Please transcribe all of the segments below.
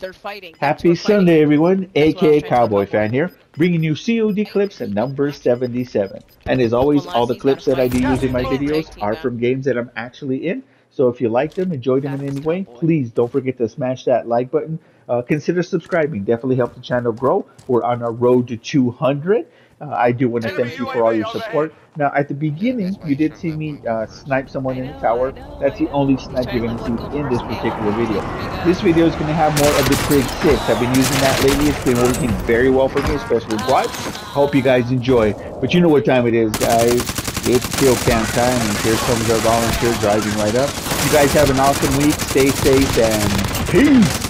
They're fighting. Happy Sunday, everyone. AK Cowboy Fan here, bringing you COD clips at number 77. And as always, all the clips that I do use in my videos are from games that I'm actually in. So if you like them, enjoyed them in any way, please don't forget to smash that like button. Uh, consider subscribing. Definitely help the channel grow. We're on our road to 200. Uh, I do want to thank you for all your support. Now, at the beginning, you did see me uh, snipe someone in the tower. That's the only snipe you're going to see in this particular video. This video is going to have more of the Krig 6. I've been using that lately. It's been working very well for me, especially with Watch. Hope you guys enjoy. But you know what time it is, guys. It's kill cam time, and here comes our volunteer driving right up. You guys have an awesome week. Stay safe, and peace!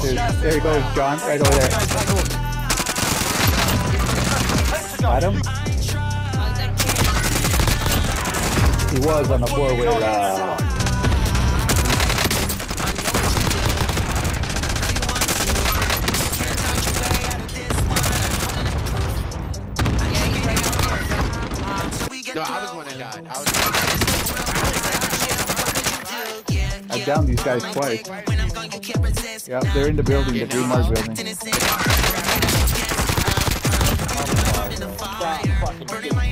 There he goes, John, right over there. Got him? He was on the floor with, uh... No, I was one that died. I was. These guys twice. Yeah, they're in the building, the Green Mark building.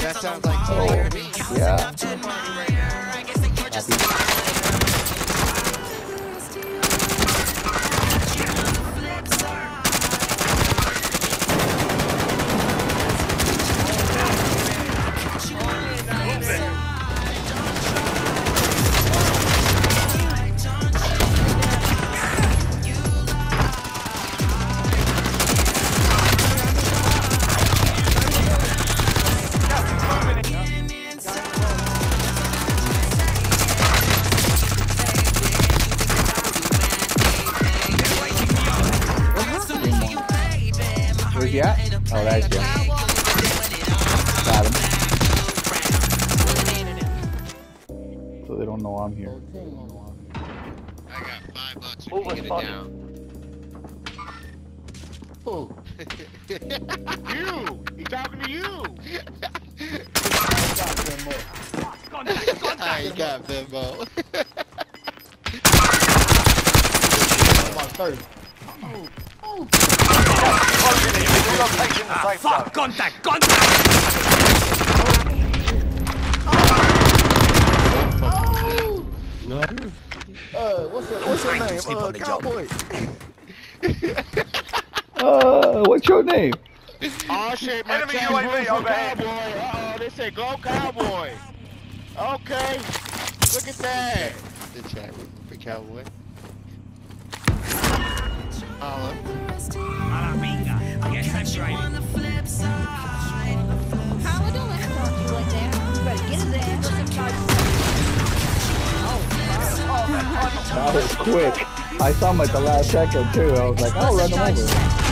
That sounds like oh, yeah. He at? Oh, there's Jim. Got him. So they don't know I'm here. I got five bucks if you get it down. Who? you! He's talking to you! I ain't got Venmo. Third. Ah, fuck! Contact! Contact! Uh, what's your, what's your name? Uh, cowboy. uh, what's your name? Oh shit, my Enemy UAV room for overhead. cowboy. Uh oh, they say go cowboy. Okay, look at that. the chat room for Cowboy. Holla. Binga. Yes, that's right. How we doing? Talk you like that. You better get his ass. That was quick. I saw him at the last second too. I was like, I'll run him over.